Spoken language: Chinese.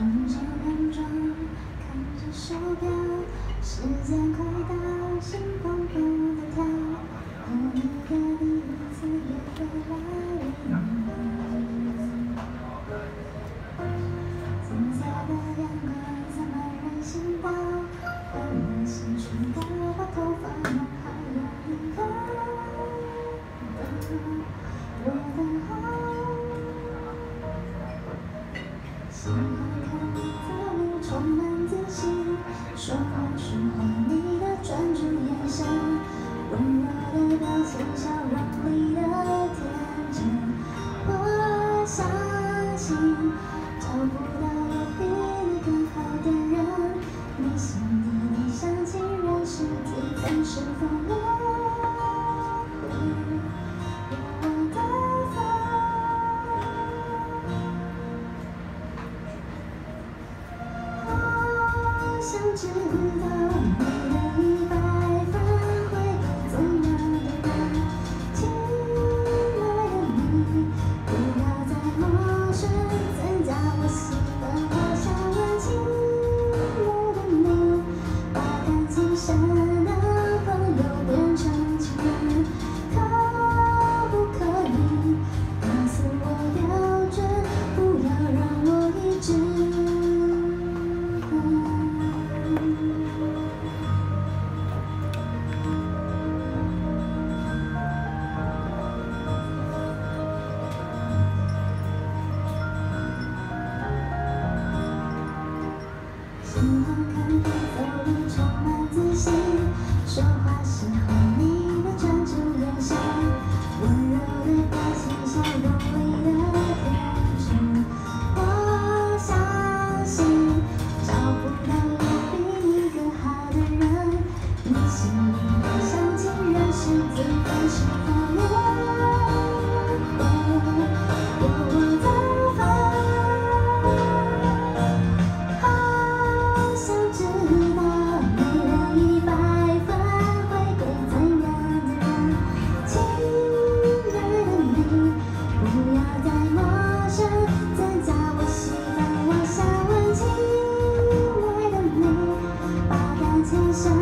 装着冠状看着手表时间快到心怦怦说话时候，你的专注眼神，温柔的表情笑容里。自信